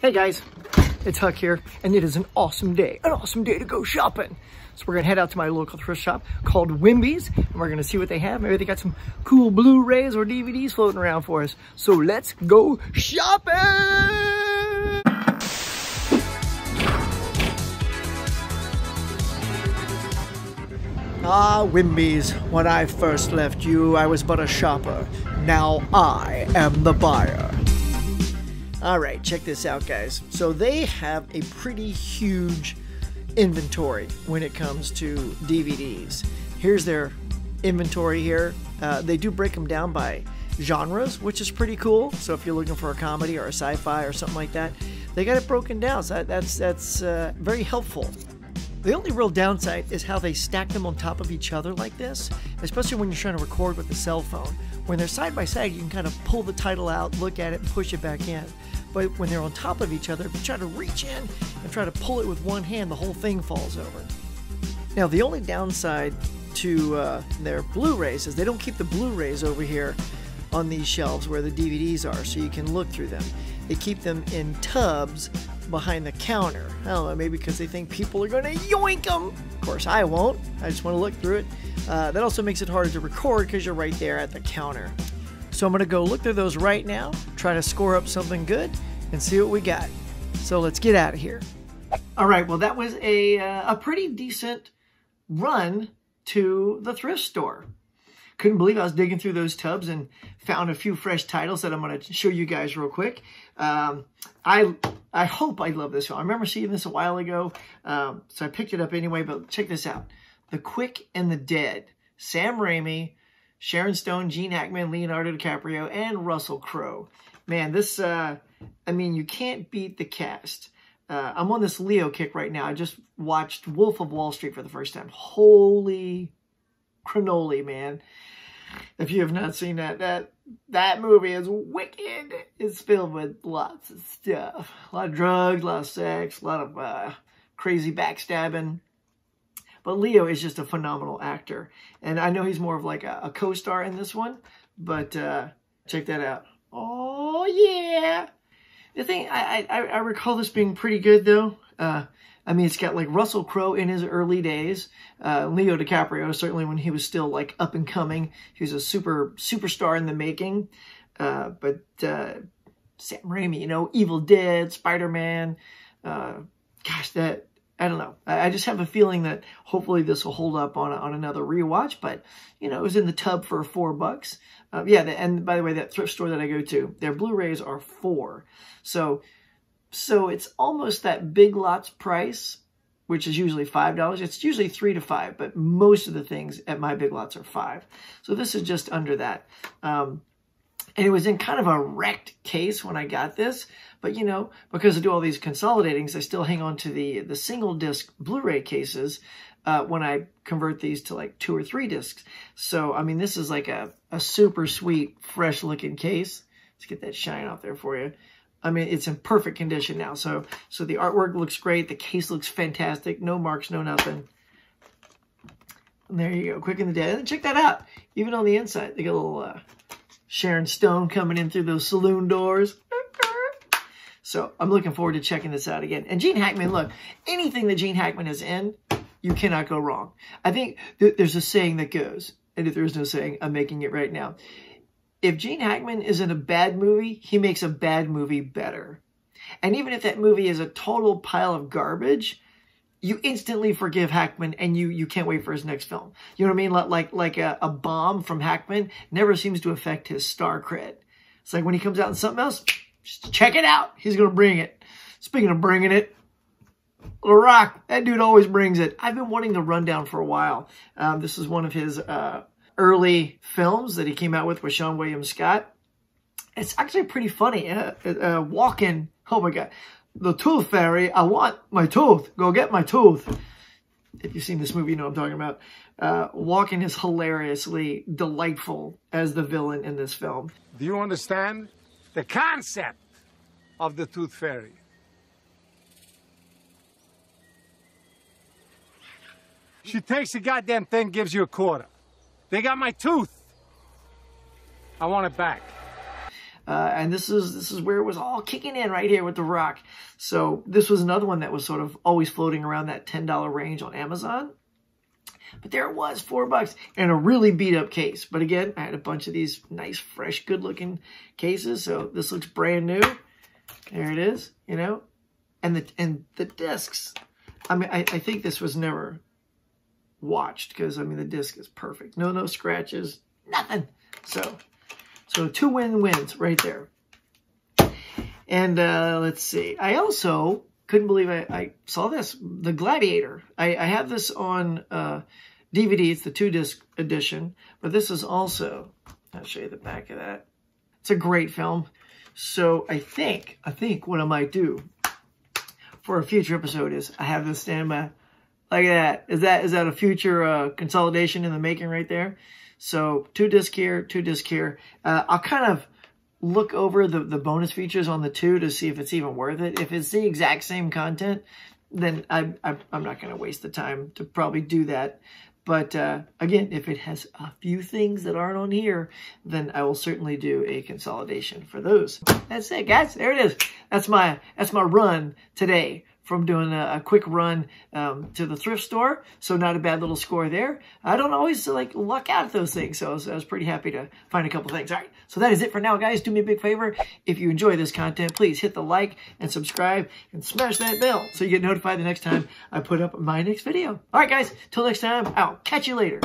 Hey guys, it's Huck here, and it is an awesome day, an awesome day to go shopping. So we're gonna head out to my local thrift shop called Whimby's, and we're gonna see what they have. Maybe they got some cool Blu-rays or DVDs floating around for us. So let's go shopping! Ah, Whimby's, when I first left you, I was but a shopper. Now I am the buyer. All right, check this out, guys. So they have a pretty huge inventory when it comes to DVDs. Here's their inventory here. Uh, they do break them down by genres, which is pretty cool. So if you're looking for a comedy or a sci-fi or something like that, they got it broken down. So that, that's that's uh, very helpful. The only real downside is how they stack them on top of each other like this, especially when you're trying to record with a cell phone. When they're side by side, you can kind of pull the title out, look at it, and push it back in. But when they're on top of each other, if you try to reach in and try to pull it with one hand, the whole thing falls over. Now, the only downside to uh, their Blu-rays is they don't keep the Blu-rays over here on these shelves where the DVDs are, so you can look through them. They keep them in tubs behind the counter. I don't know, maybe because they think people are going to yoink them. Of course, I won't. I just want to look through it. Uh, that also makes it harder to record because you're right there at the counter. So I'm going to go look through those right now, try to score up something good, and see what we got. So let's get out of here. All right, well, that was a, uh, a pretty decent run to the thrift store couldn't believe I was digging through those tubs and found a few fresh titles that I'm going to show you guys real quick. Um, I I hope I love this film. I remember seeing this a while ago, um, so I picked it up anyway, but check this out. The Quick and the Dead. Sam Raimi, Sharon Stone, Gene Hackman, Leonardo DiCaprio, and Russell Crowe. Man, this, uh, I mean, you can't beat the cast. Uh, I'm on this Leo kick right now. I just watched Wolf of Wall Street for the first time. Holy cannoli, man. If you have not seen that, that that movie is wicked. It's filled with lots of stuff. A lot of drugs, a lot of sex, a lot of uh, crazy backstabbing. But Leo is just a phenomenal actor. And I know he's more of like a, a co-star in this one. But uh, check that out. Oh, yeah. The thing, I, I, I recall this being pretty good, though. Uh, I mean, it's got like Russell Crowe in his early days, uh, Leo DiCaprio, certainly when he was still like up and coming. He was a super superstar in the making. Uh, but uh, Sam Raimi, you know, Evil Dead, Spider-Man, uh, gosh, that, I don't know. I, just have a feeling that hopefully this will hold up on, on another rewatch, but, you know, it was in the tub for four bucks. Uh, yeah, and by the way, that thrift store that I go to, their Blu-rays are four. So, so it's almost that Big Lots price, which is usually $5. It's usually 3 to 5 but most of the things at my Big Lots are 5 So this is just under that. Um, and it was in kind of a wrecked case when I got this. But, you know, because I do all these consolidatings, I still hang on to the, the single disc Blu-ray cases uh, when I convert these to like two or three discs. So, I mean, this is like a, a super sweet, fresh looking case. Let's get that shine off there for you. I mean, it's in perfect condition now. So, so the artwork looks great. The case looks fantastic. No marks, no nothing. And there you go. Quick in the Dead. And check that out. Even on the inside, they got a little uh, Sharon Stone coming in through those saloon doors. So I'm looking forward to checking this out again. And Gene Hackman, look, anything that Gene Hackman is in, you cannot go wrong. I think th there's a saying that goes, and if there's no saying, I'm making it right now if Gene Hackman is in a bad movie, he makes a bad movie better. And even if that movie is a total pile of garbage, you instantly forgive Hackman and you you can't wait for his next film. You know what I mean? Like like a, a bomb from Hackman never seems to affect his star cred. It's like when he comes out in something else, check it out. He's gonna bring it. Speaking of bringing it, The Rock, that dude always brings it. I've been wanting the rundown for a while. Um, this is one of his uh, early films that he came out with with Seann William Scott. It's actually pretty funny. Uh, uh, Walken, oh my God, the Tooth Fairy, I want my tooth. Go get my tooth. If you've seen this movie, you know I'm talking about. Uh, Walken is hilariously delightful as the villain in this film. Do you understand the concept of the Tooth Fairy? She takes the goddamn thing, gives you a quarter. They got my tooth. I want it back. Uh, and this is this is where it was all kicking in right here with The Rock. So this was another one that was sort of always floating around that $10 range on Amazon. But there it was, four bucks, and a really beat up case. But again, I had a bunch of these nice, fresh, good looking cases. So this looks brand new. There it is, you know. And the and the discs. I mean, I, I think this was never watched because I mean the disc is perfect. No, no scratches, nothing. So, so two win-wins right there. And uh, let's see. I also couldn't believe I, I saw this. The Gladiator. I, I have this on uh, DVD. It's the two disc edition, but this is also. I'll show you the back of that. It's a great film. So I think I think what I might do for a future episode is I have this standby. Look at that. Is that is that a future uh, consolidation in the making right there? So two disc here, two disc here. Uh, I'll kind of look over the, the bonus features on the two to see if it's even worth it. If it's the exact same content, then I, I, I'm not going to waste the time to probably do that. But uh, again, if it has a few things that aren't on here, then I will certainly do a consolidation for those. That's it, guys. There it is. That's my that's my run today from doing a, a quick run um, to the thrift store. So not a bad little score there. I don't always like luck out at those things. So I was, I was pretty happy to find a couple things. All right. So that is it for now, guys. Do me a big favor. If you enjoy this content, please hit the like and subscribe and smash that bell so you get notified the next time I put up my next video. All right, guys. Till next time, I'll catch you later.